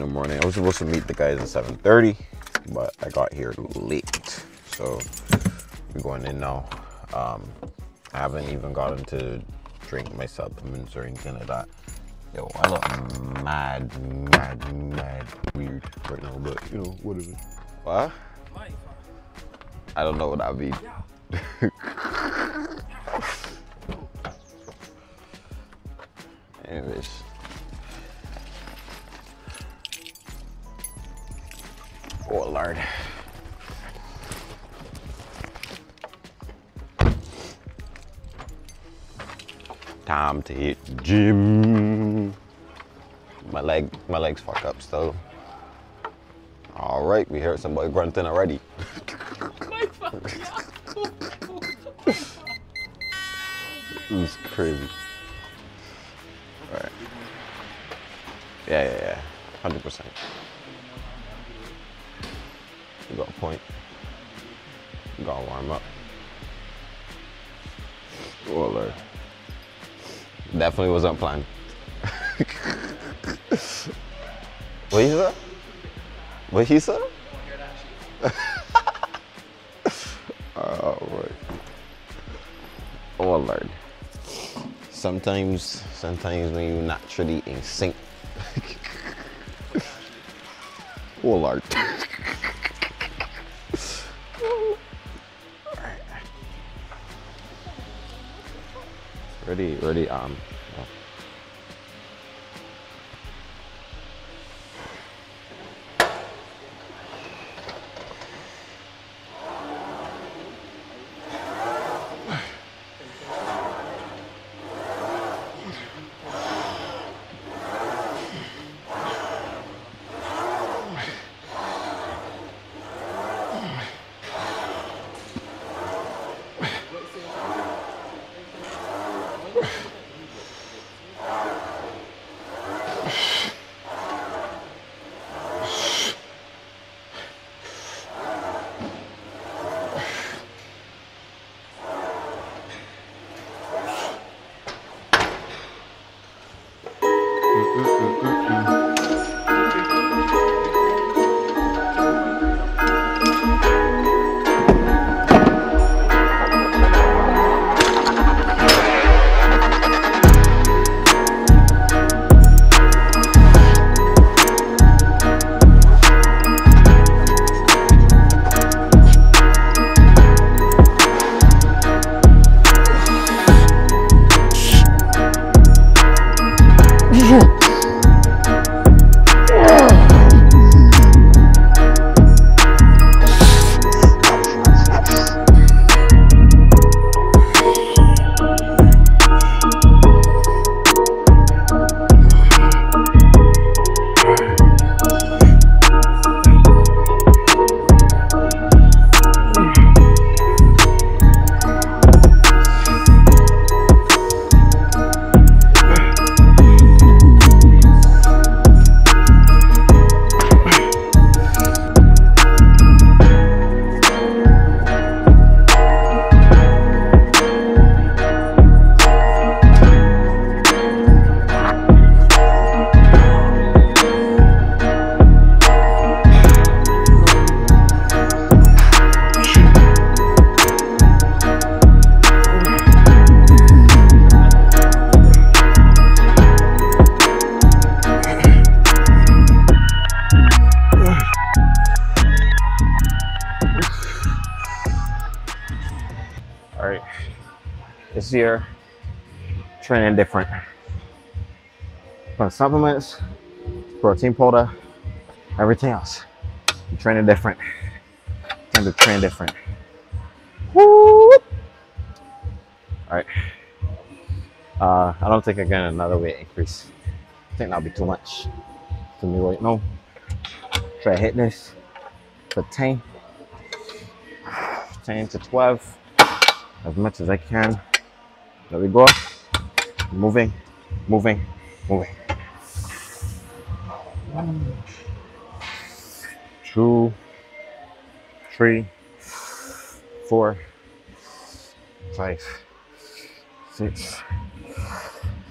in the morning. I was supposed to meet the guys at 7:30, but I got here late, so we're going in now. Um, I haven't even gotten to drink my supplements or anything like that. Yo, I look mad, mad, mad weird right now, but you know, whatever. What? I don't know what that means. Anyways. Time to hit gym. My leg, my legs fuck up still. All right, we heard somebody grunting already. It was crazy. Alright. Yeah, yeah, yeah. Hundred percent. You got a point. You gotta warm up. Oh uh, lord. Definitely wasn't planned. what he said? What he said? oh right. Oh lord. Sometimes, sometimes when you're naturally in sync. oh lord. Ready, ready, um. Training different. From supplements, protein powder, everything else. I'm training different. Time to train different. Woo! All right. Uh, I don't think I'm another weight increase. I think that'll be too much to me right now. Try to hit this for 10, 10 to 12 as much as I can. There we go. Moving, moving, moving. One, two, three, four, five, six,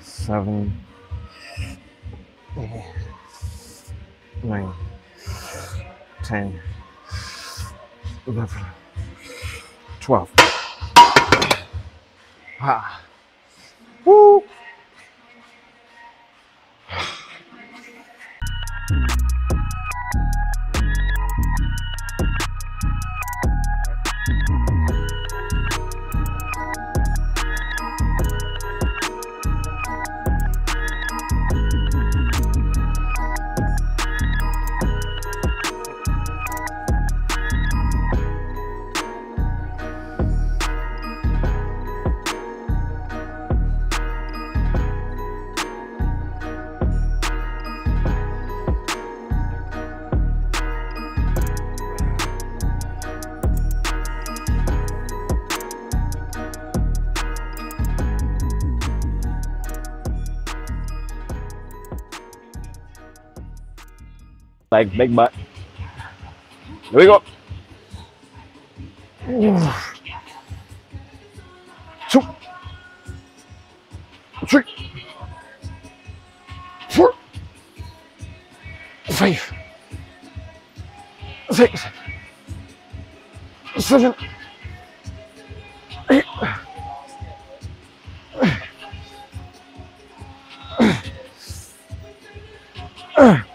seven, eight, nine, ten, eleven, twelve. Ah. Like big butt. Here we go. Two, three, four, five, six, seven, eight. That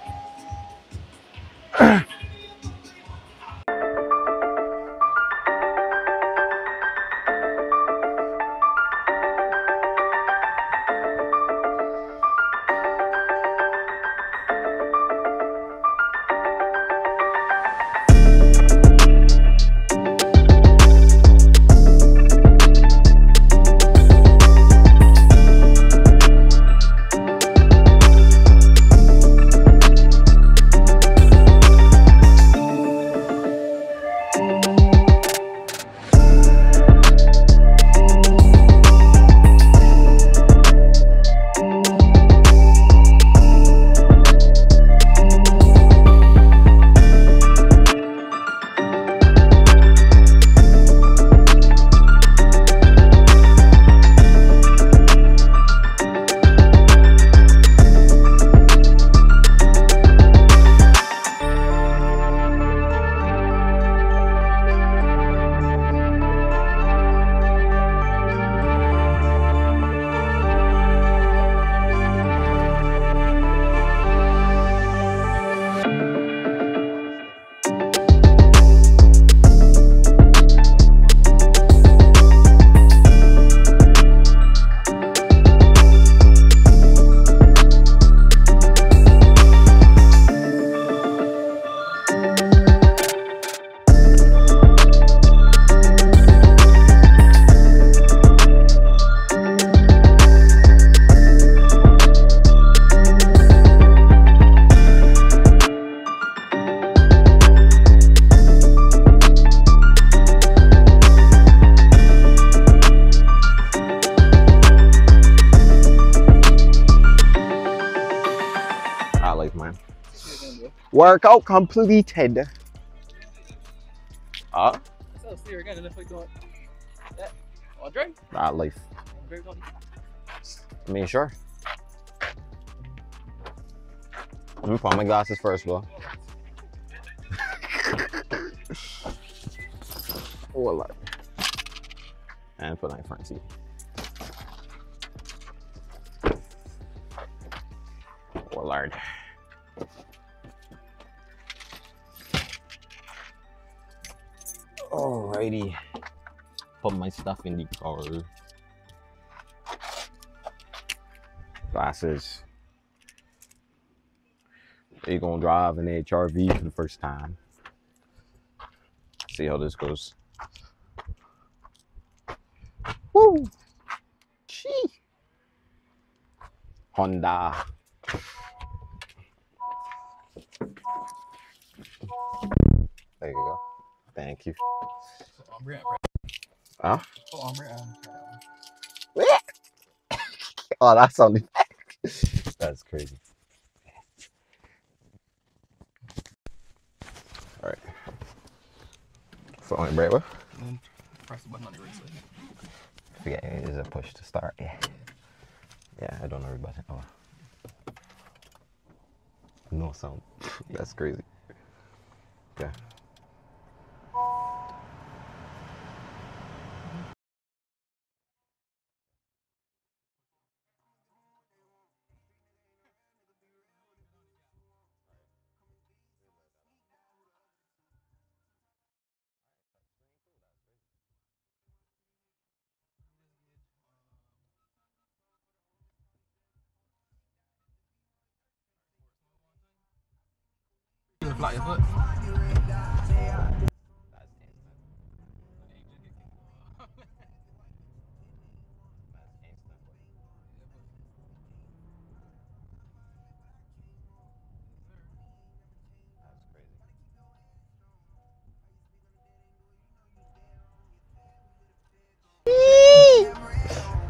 man. Workout completed. Ah, So see her again, and if we go, yeah, Andre, that life. Andre. I mean, sure. Let me put on my glasses first, bro. oh, Lord. And put on my front seat. Oh, Lord. Alrighty. Put my stuff in the car. Glasses. You're gonna drive an HRV for the first time. See how this goes. Woo! Gee. Honda. There you go. Thank you. Huh? oh, that's only. that's crazy. All right. Phone right, bro. and then press the button on your right side. Forget it is a push to start. Yeah. Yeah, I don't know about it. Oh. No sound. That's crazy. Flat your foot.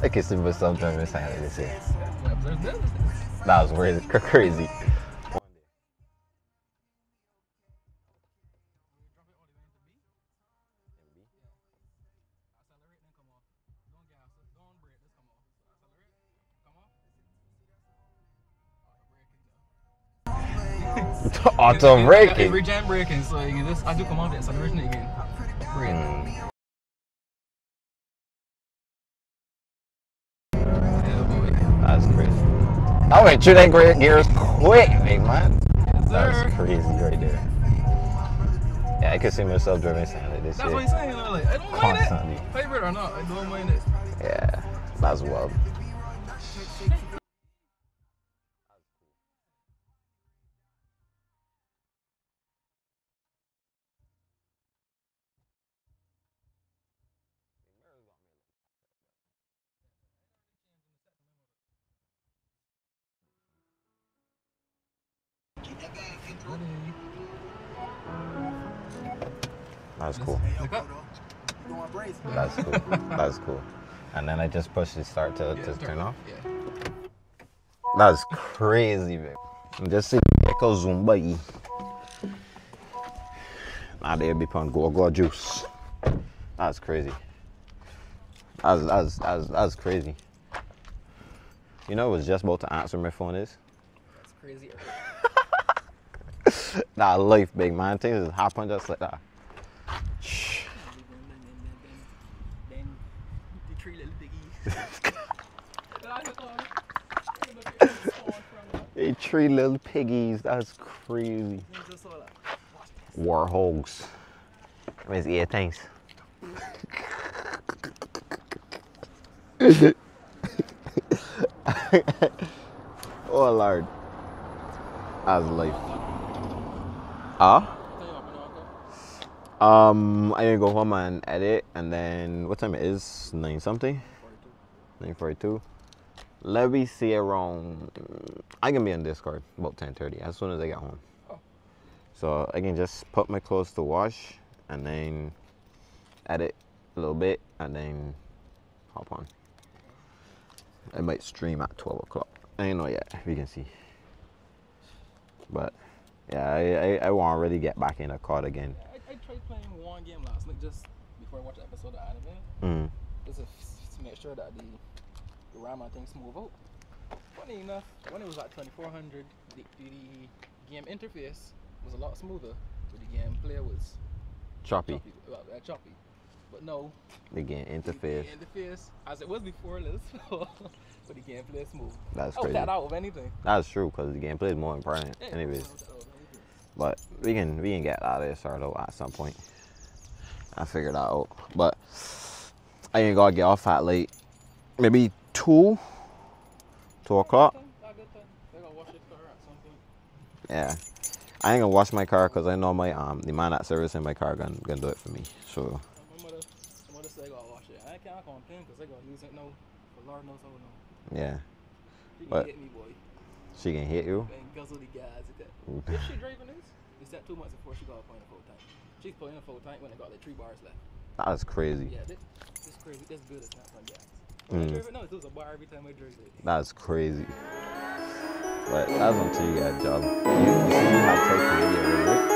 I can see myself driving silent this year. Yeah, observe this. That was crazy. Auto Every braking. jam braking, so you this I do come the acceleration again. Brake. Mm. Yeah. That's crazy. I went through that great gears quick, big man. Yes, That's crazy right there. Yeah, I can see myself driving silent this That's what he's saying. Like, I don't mind Constantly. it. Favorite or not, I don't mind it. Yeah, that's wild. That's cool. That's cool. That's cool. And then I just push the start to, Yeah, to turn off. Yeah. That's crazy, man. Just see Echo Zumba. E. Now they be putting go go juice. That's crazy. That's that's that's that's crazy. You know, I was just about to answer my phone is. That's crazy. Nah, life, big man. Things just happen just like that. Then the three little piggies. Hey, three little piggies. That's crazy. Warhogs. Where's ear things? oh Lord. That's life. Ah? Um, I gonna go home and edit, and then what time it is? Nine something. Nine forty-two. Let me see around. I can be on Discord about ten thirty as soon as I get home. So I can just put my clothes to wash, and then edit a little bit, and then hop on. I might stream at twelve o'clock. I ain't know yet. We can see. But yeah, I I, I want to really get back in the COD again. I, I tried playing one game last night just before I watched the episode of anime. Mm. Just to, to make sure that the, the RAM and things move out. Funny enough, when it was at 2400, the, the, the game interface was a lot smoother, but the gameplay was Choppy. choppy. Well, uh, choppy. But no, The game interface. The interface, as it was before, a little slow, but the gameplay is smooth. That's I would crazy. that out of anything. That's true because the gameplay is more important. Yeah, Anyways, but we can we can get out of this out at some point. I figured that out. But I ain't gotta get off at late. Maybe two, two o'clock. That good thing. They gonna wash your car at some point. Yeah. I ain't gonna wash my car because I know my um the man that servicing my car gonna gonna do it for me. So My mother, my mother said I gotta wash. I can't complain because I gotta use it now. But Lord knows how I know. yeah, But- hit me, boy. She can hit you. And guzzle the gas. Okay. Ooh. If she driving this, it's that two months before she got a point of full tank. She's putting a full tank when I got like three bars left. That's crazy. Yeah, this, this crazy. This good. It's not on gas. When Mm. no, it was a bar every time I drove it. That's crazy. But that's until you get a job. You, you see, you have type of video, right?